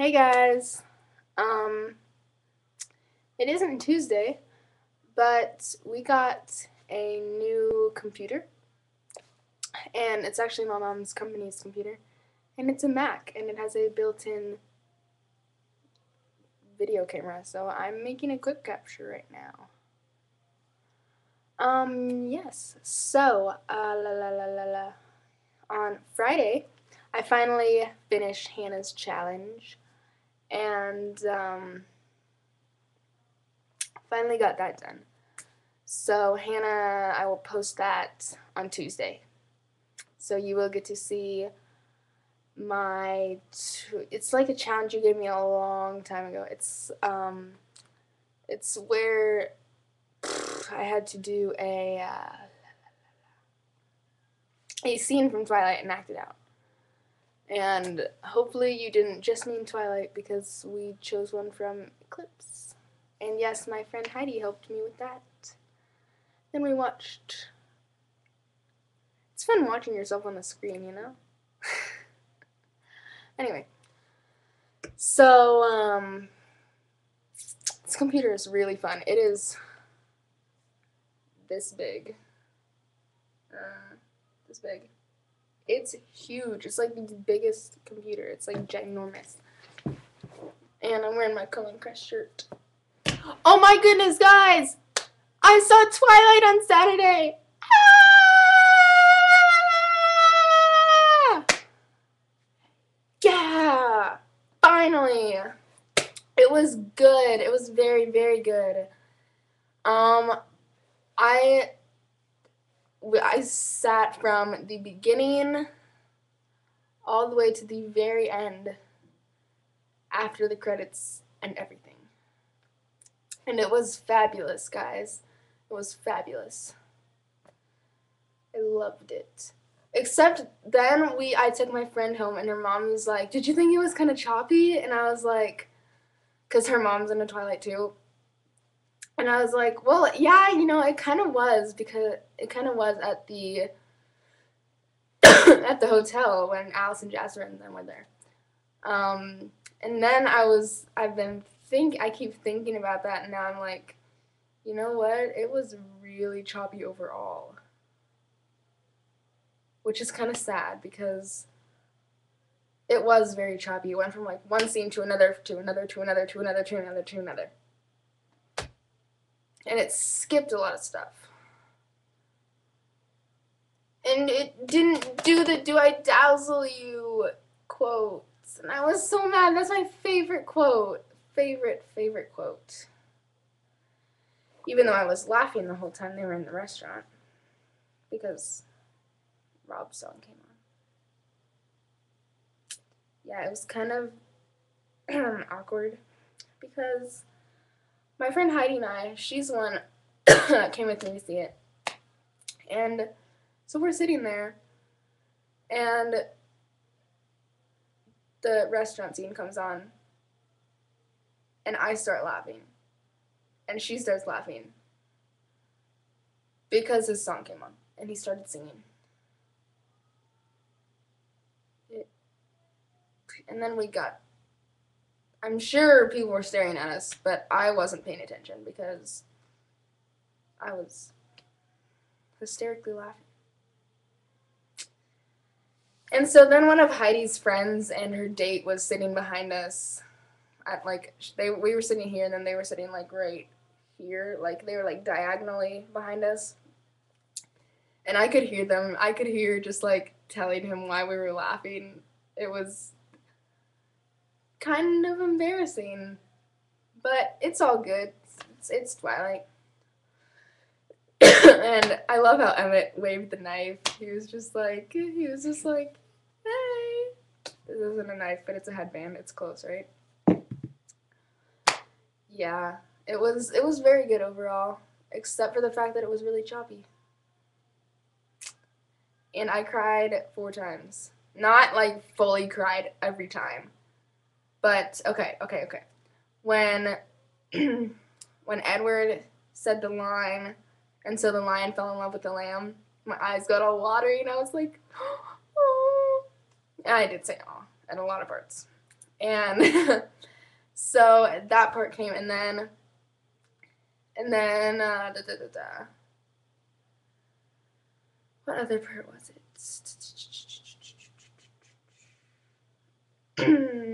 Hey guys. Um it isn't Tuesday, but we got a new computer. And it's actually my mom's company's computer. And it's a Mac and it has a built-in video camera. So I'm making a quick capture right now. Um yes. So, uh la la la la la on Friday I finally finished Hannah's challenge and um, finally got that done. So Hannah, I will post that on Tuesday. So you will get to see my. it's like a challenge you gave me a long time ago. It's um, it's where pff, I had to do a uh, a scene from Twilight and act it out. And hopefully you didn't just mean Twilight because we chose one from Eclipse. And yes, my friend Heidi helped me with that. Then we watched. It's fun watching yourself on the screen, you know? anyway. So, um. This computer is really fun. It is this big. Uh, this big. It's huge. It's like the biggest computer. It's like ginormous. And I'm wearing my Cullen Crest shirt. Oh my goodness, guys! I saw Twilight on Saturday! Ah! Yeah! Finally! It was good. It was very, very good. Um, I I sat from the beginning all the way to the very end after the credits and everything. And it was fabulous, guys. It was fabulous. I loved it. Except then we I took my friend home and her mom was like, "Did you think it was kind of choppy?" And I was like cuz her mom's into Twilight too. And I was like, well, yeah, you know, it kind of was because it kind of was at the at the hotel when Alice and Jasper and them were there. Um, and then I was, I've been think, I keep thinking about that, and now I'm like, you know what? It was really choppy overall, which is kind of sad because it was very choppy. It went from like one scene to another, to another, to another, to another, to another, to another and it skipped a lot of stuff. And it didn't do the do I dazzle you quotes. And I was so mad. That's my favorite quote. Favorite, favorite quote. Even though I was laughing the whole time they were in the restaurant. Because Rob's song came on. Yeah, it was kind of awkward because my friend Heidi and I, she's the one that came with me to see it. And so we're sitting there, and the restaurant scene comes on, and I start laughing. And she starts laughing because his song came on, and he started singing. It, and then we got I'm sure people were staring at us, but I wasn't paying attention because I was hysterically laughing. And so then one of Heidi's friends and her date was sitting behind us at like they we were sitting here and then they were sitting like right here, like they were like diagonally behind us. And I could hear them. I could hear just like telling him why we were laughing. It was kind of embarrassing, but it's all good. It's, it's Twilight. and I love how Emmett waved the knife. He was just like, he was just like, hey. This isn't a knife, but it's a headband. It's close, right? Yeah, it was it was very good overall, except for the fact that it was really choppy. And I cried four times. Not like fully cried every time, but okay, okay, okay. When when Edward said the line, and so the lion fell in love with the lamb, my eyes got all watery, and I was like, oh. And I did say "oh" at a lot of parts, and so that part came, and then and then uh, da, da, da, da. what other part was it?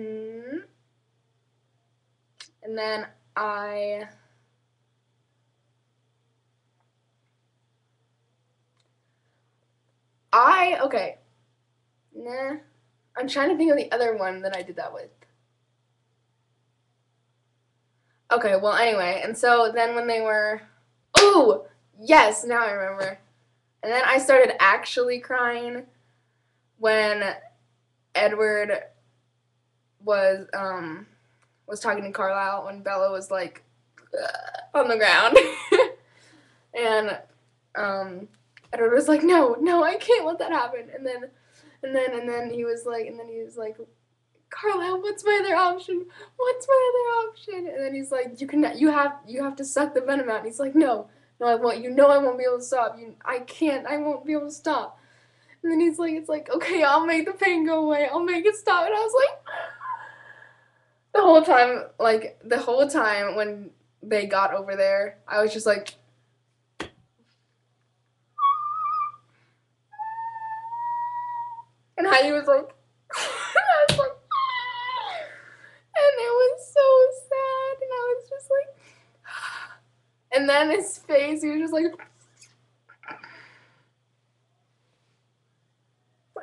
and then I I okay. Nah. I'm trying to think of the other one that I did that with. Okay, well anyway, and so then when they were Oh, yes, now I remember. And then I started actually crying when Edward was um was talking to Carlisle when Bella was like on the ground. and um Edward was like, "No, no, I can't let that happen." And then and then and then he was like and then he was like Carlisle, what's my other option? What's my other option? And then he's like, you can, you have, you have to suck the venom out. And he's like, no, no, I won't. You know, I won't be able to stop. You, I can't. I won't be able to stop. And then he's like, it's like, okay, I'll make the pain go away. I'll make it stop. And I was like, the whole time, like the whole time when they got over there, I was just like. And Heidi was like, I was like, ah! and it was so sad, and I was just like, and then his face, he was just like,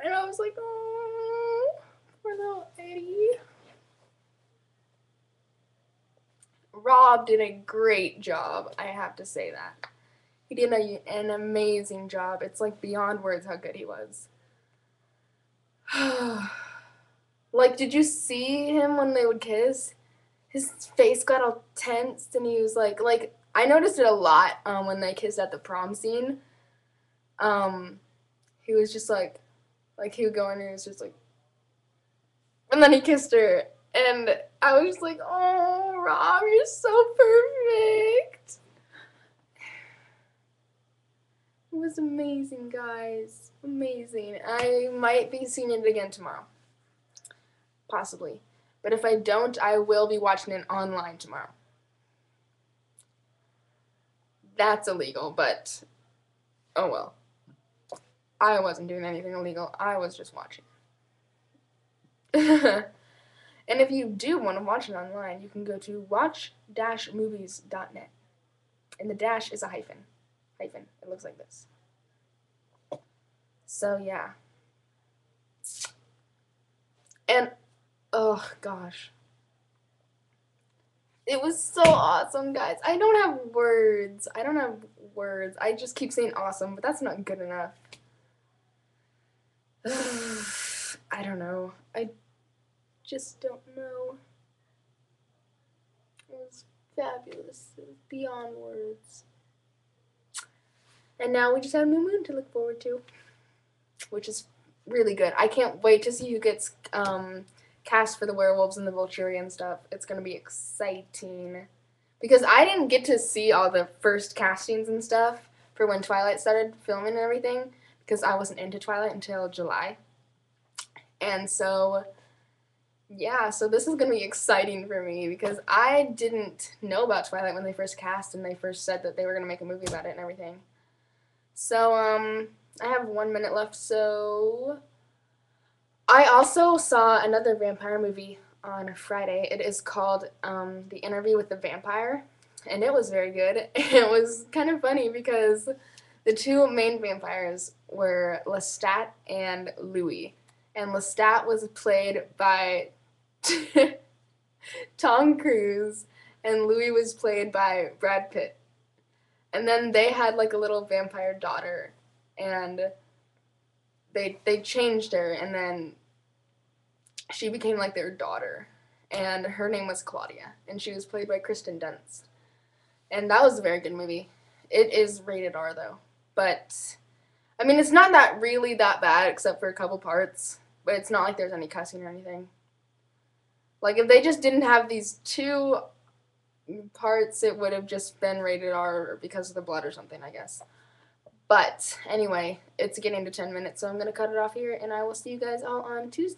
and I was like, oh, poor little Eddie. Rob did a great job, I have to say that. He did a, an amazing job. It's like beyond words how good he was. like, did you see him when they would kiss? His face got all tensed, and he was like, like I noticed it a lot um, when they kissed at the prom scene. Um, he was just like, like he would go in and he was just like, and then he kissed her, and I was like, oh, Rob, you're so perfect. It was amazing, guys. Amazing. I might be seeing it again tomorrow. Possibly. But if I don't, I will be watching it online tomorrow. That's illegal, but oh well. I wasn't doing anything illegal. I was just watching. and if you do want to watch it online, you can go to watch-movies.net. And the dash is a hyphen. Hyphen. It looks like this. So yeah. And oh gosh. It was so awesome, guys. I don't have words. I don't have words. I just keep saying awesome, but that's not good enough. I don't know. I just don't know. It was fabulous. It was beyond words. And now we just have a New Moon to look forward to, which is really good. I can't wait to see who gets um, cast for the werewolves and the Volturi and stuff. It's going to be exciting. Because I didn't get to see all the first castings and stuff for when Twilight started filming and everything because I wasn't into Twilight until July. And so, yeah, so this is going to be exciting for me because I didn't know about Twilight when they first cast and they first said that they were going to make a movie about it and everything. So, um, I have one minute left, so I also saw another vampire movie on Friday. It is called um, The Interview with the Vampire, and it was very good. It was kind of funny because the two main vampires were Lestat and Louis. And Lestat was played by Tom Cruise, and Louis was played by Brad Pitt. And then they had like a little vampire daughter, and they they changed her, and then she became like their daughter, and her name was Claudia, and she was played by Kristen Dunst, and that was a very good movie. It is rated R though, but I mean it's not that really that bad except for a couple parts, but it's not like there's any cussing or anything. Like if they just didn't have these two parts, it would have just been rated R because of the blood or something, I guess. But anyway, it's getting to 10 minutes, so I'm going to cut it off here, and I will see you guys all on Tuesday.